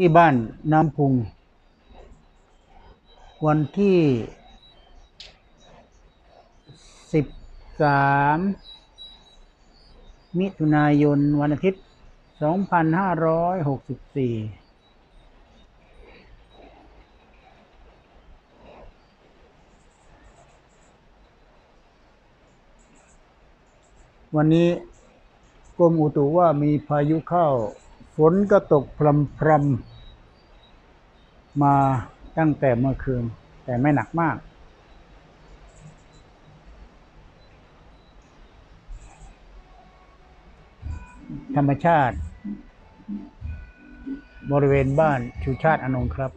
ที่บ้านน้ำพุง วันที่สิบสามมิถุนายนวันอาทิตย์สองพันห้าร้อยหกสิบสี่วันนี้กรมอุตุว่ามีพายุเข้า ฝนก็ตกพรำพรำๆมาตั้งแต่เมื่อคืน แต่ไม่หนักมาก ธรรมชาติ บริเวณบ้านชูชาติอนงครับ